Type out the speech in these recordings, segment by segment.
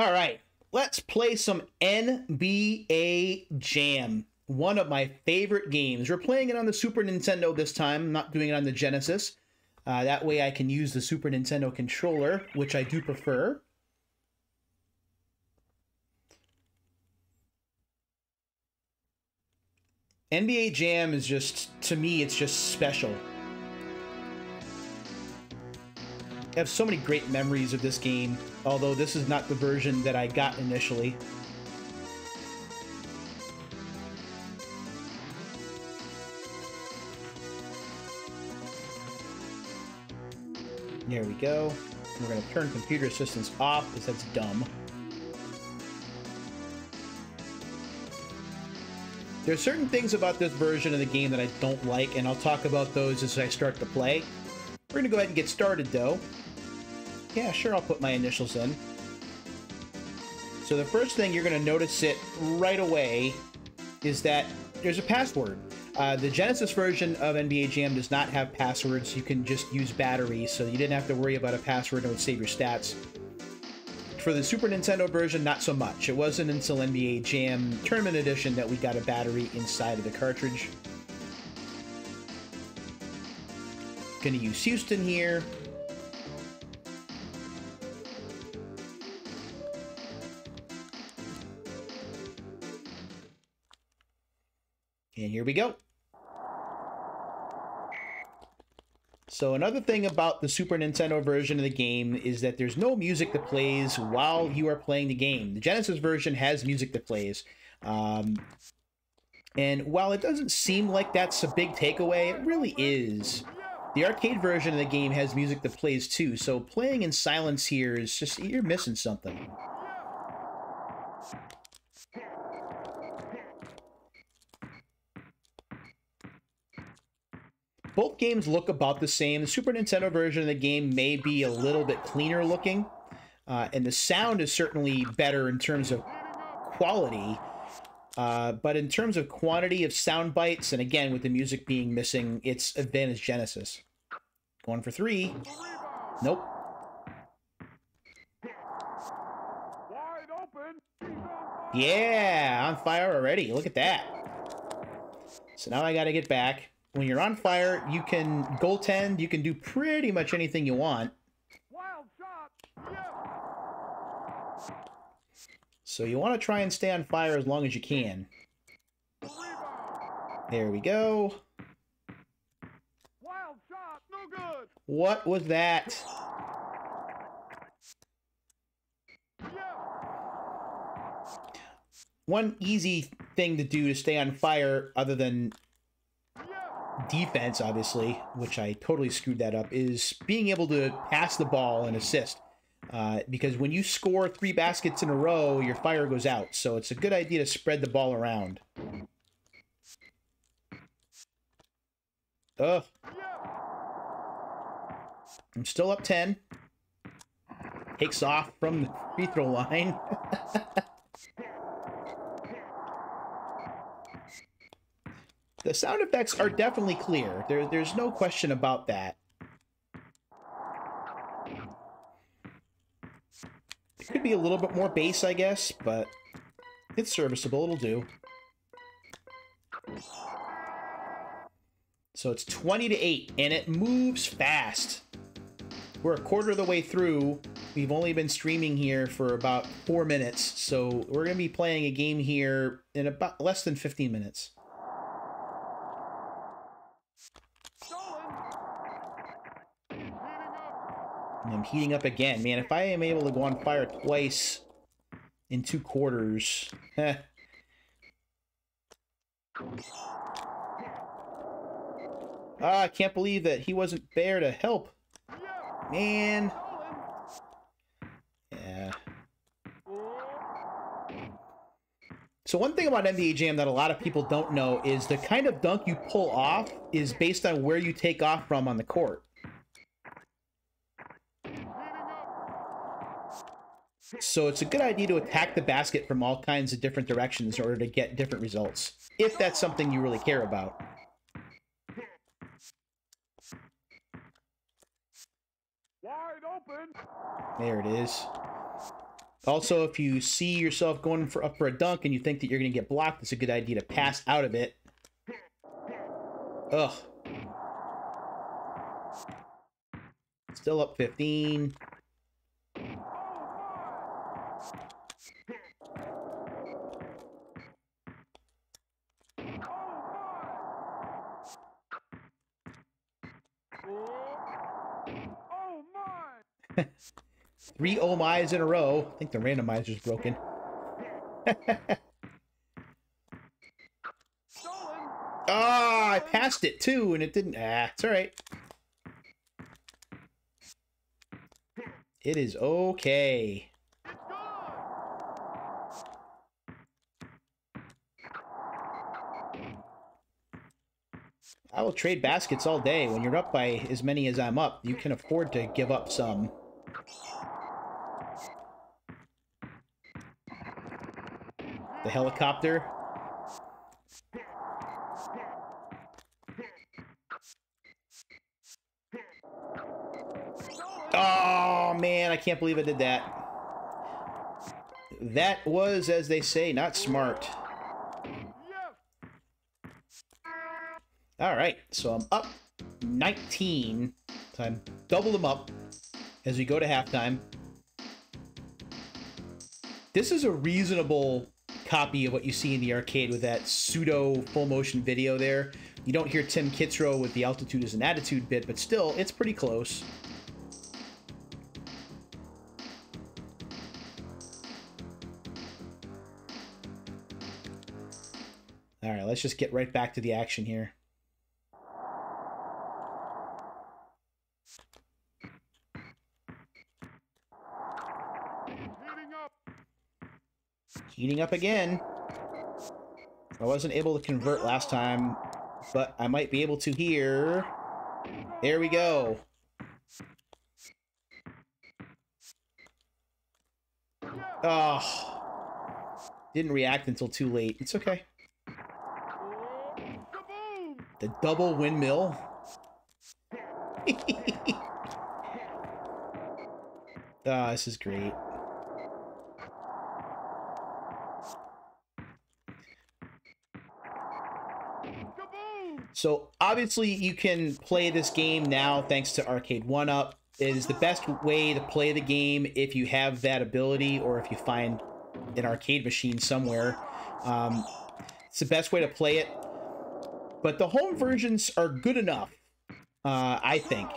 All right, let's play some NBA Jam. One of my favorite games. We're playing it on the Super Nintendo this time, I'm not doing it on the Genesis. Uh, that way I can use the Super Nintendo controller, which I do prefer. NBA Jam is just, to me, it's just special. Have so many great memories of this game, although this is not the version that I got initially. There we go. We're going to turn computer assistance off because that's dumb. There's certain things about this version of the game that I don't like, and I'll talk about those as I start to play. We're going to go ahead and get started, though. Yeah, sure, I'll put my initials in. So the first thing you're going to notice it right away is that there's a password. Uh, the Genesis version of NBA Jam does not have passwords. You can just use batteries, so you didn't have to worry about a password and would save your stats. For the Super Nintendo version, not so much. It wasn't until NBA Jam Tournament Edition that we got a battery inside of the cartridge. Gonna use Houston here. And here we go. So another thing about the Super Nintendo version of the game is that there's no music that plays while you are playing the game. The Genesis version has music that plays. Um, and while it doesn't seem like that's a big takeaway, it really is. The arcade version of the game has music that plays too, so playing in silence here is just, you're missing something. Both games look about the same. The Super Nintendo version of the game may be a little bit cleaner looking, uh, and the sound is certainly better in terms of quality. Uh, but in terms of quantity of sound bites, and again with the music being missing, it's advantage Genesis. Going for three. Nope. Yeah, on fire already. Look at that. So now I got to get back when you're on fire, you can goaltend, you can do pretty much anything you want. So you want to try and stay on fire as long as you can. There we go. What was that? One easy thing to do to stay on fire, other than defense, obviously, which I totally screwed that up, is being able to pass the ball and assist. Uh, because when you score three baskets in a row, your fire goes out. So it's a good idea to spread the ball around. Ugh. I'm still up 10. Takes off from the free throw line. The sound effects are definitely clear. There, there's no question about that. It could be a little bit more bass, I guess, but it's serviceable. It'll do. So it's 20 to 8, and it moves fast. We're a quarter of the way through. We've only been streaming here for about four minutes, so we're going to be playing a game here in about less than 15 minutes. I'm heating up again. Man, if I am able to go on fire twice in two quarters... Heh. Ah, I can't believe that he wasn't there to help. Man. Yeah. So one thing about NBA Jam that a lot of people don't know is the kind of dunk you pull off is based on where you take off from on the court. So it's a good idea to attack the basket from all kinds of different directions in order to get different results, if that's something you really care about. Wide open. There it is. Also, if you see yourself going for up for a dunk and you think that you're going to get blocked, it's a good idea to pass out of it. Ugh. Still up 15. Three oh my's in a row. I think the randomizer's broken. Ah, oh, I passed it too, and it didn't. Ah, it's all right. It is okay. I will trade baskets all day. When you're up by as many as I'm up, you can afford to give up some. The helicopter. Oh, man, I can't believe I did that. That was, as they say, not smart. All right, so I'm up 19. So I'm double them up as we go to halftime. This is a reasonable copy of what you see in the arcade with that pseudo full motion video there. You don't hear Tim Kitzrow with the altitude as an attitude bit, but still, it's pretty close. All right, let's just get right back to the action here. Heating up again. I wasn't able to convert last time, but I might be able to here. There we go. Oh. Didn't react until too late. It's okay. The double windmill. Ah, oh, this is great. So obviously you can play this game now thanks to Arcade 1-Up. It is the best way to play the game if you have that ability or if you find an arcade machine somewhere. Um, it's the best way to play it. But the home versions are good enough, uh, I think.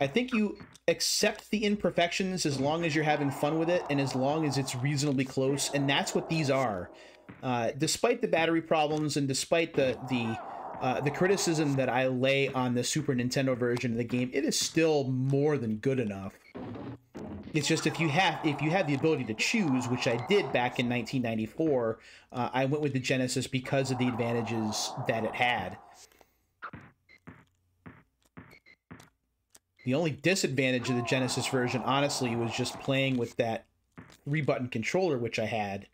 I think you accept the imperfections as long as you're having fun with it and as long as it's reasonably close, and that's what these are. Uh, despite the battery problems and despite the the uh, the criticism that I lay on the Super Nintendo version of the game, it is still more than good enough. It's just if you have if you have the ability to choose, which I did back in 1994, uh, I went with the Genesis because of the advantages that it had. The only disadvantage of the Genesis version, honestly, was just playing with that three button controller, which I had.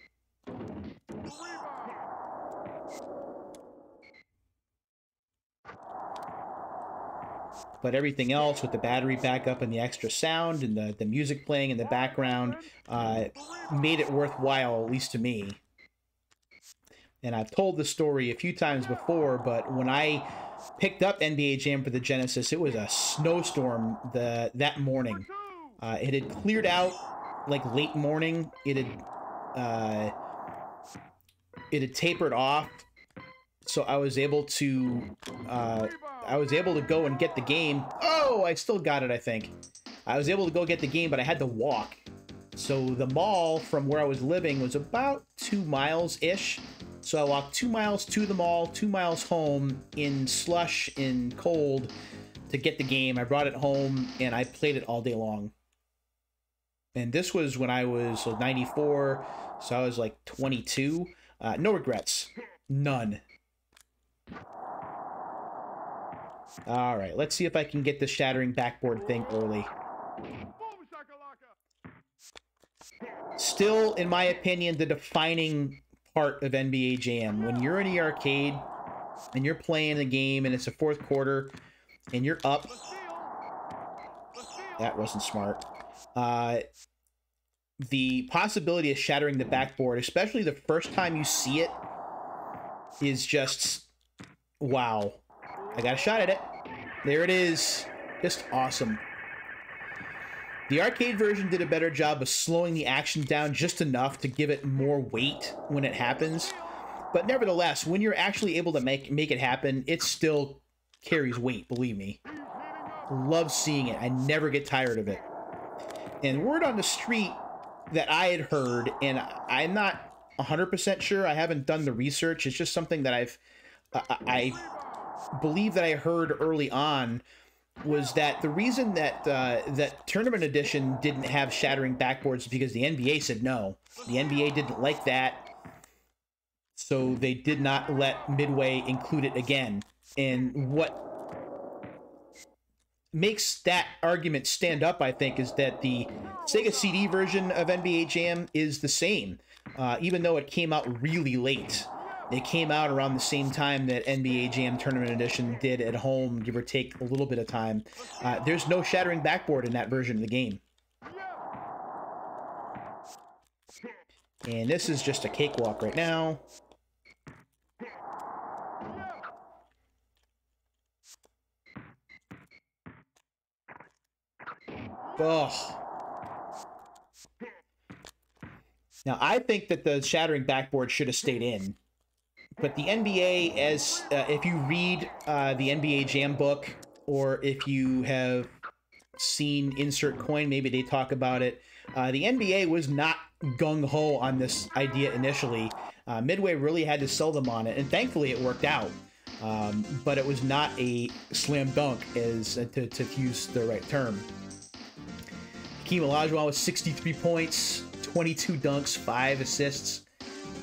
but everything else with the battery backup and the extra sound and the, the music playing in the background uh, made it worthwhile, at least to me. And I've told the story a few times before, but when I picked up NBA Jam for the Genesis, it was a snowstorm the that morning. Uh, it had cleared out like late morning. It had uh, it had tapered off, so I was able to uh, I was able to go and get the game. Oh, I still got it, I think. I was able to go get the game, but I had to walk. So the mall from where I was living was about two miles-ish. So I walked two miles to the mall, two miles home in slush, in cold, to get the game. I brought it home, and I played it all day long. And this was when I was so 94, so I was like 22. Uh, no regrets. None. All right, let's see if I can get the shattering backboard thing early. Still, in my opinion, the defining part of NBA Jam. When you're in the arcade and you're playing the game and it's a fourth quarter and you're up. That wasn't smart. Uh, the possibility of shattering the backboard, especially the first time you see it, is just wow. I got a shot at it. There it is. Just awesome. The arcade version did a better job of slowing the action down just enough to give it more weight when it happens. But nevertheless, when you're actually able to make make it happen, it still carries weight, believe me. Love seeing it. I never get tired of it. And word on the street that I had heard, and I'm not 100% sure, I haven't done the research, it's just something that I've, I, I believe that I heard early on was that the reason that uh, that tournament edition didn't have shattering backboards because the NBA said no. The NBA didn't like that, so they did not let Midway include it again. And what makes that argument stand up, I think, is that the Sega CD version of NBA Jam is the same, uh, even though it came out really late. It came out around the same time that NBA Jam Tournament Edition did at home, give or take a little bit of time. Uh, there's no shattering backboard in that version of the game. And this is just a cakewalk right now. Ugh. Now, I think that the shattering backboard should have stayed in. But the NBA, as uh, if you read uh, the NBA Jam book, or if you have seen Insert Coin, maybe they talk about it. Uh, the NBA was not gung ho on this idea initially. Uh, Midway really had to sell them on it, and thankfully it worked out. Um, but it was not a slam dunk, as uh, to, to use the right term. Hakeem Olajuwon with 63 points, 22 dunks, 5 assists,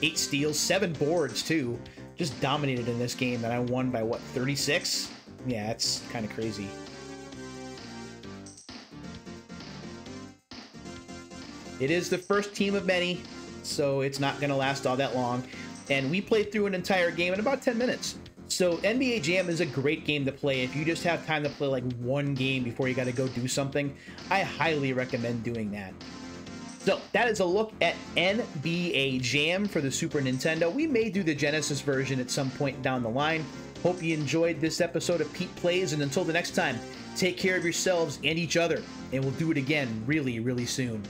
8 steals, 7 boards, too. Just dominated in this game, and I won by, what, 36? Yeah, it's kind of crazy. It is the first team of many, so it's not going to last all that long. And we played through an entire game in about 10 minutes. So NBA Jam is a great game to play. If you just have time to play like one game before you got to go do something, I highly recommend doing that. So that is a look at NBA Jam for the Super Nintendo. We may do the Genesis version at some point down the line. Hope you enjoyed this episode of Pete Plays, and until the next time, take care of yourselves and each other, and we'll do it again really, really soon.